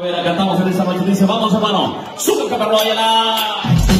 A ver, cantamos en esta noche, dice, vamos hermano, sube el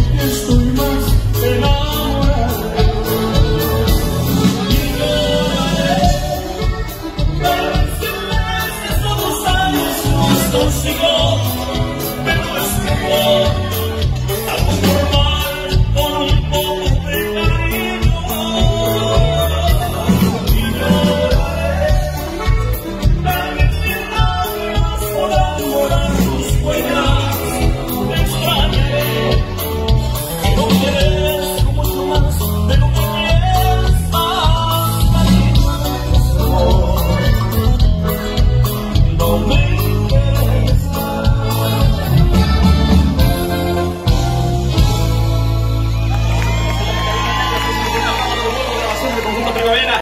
Música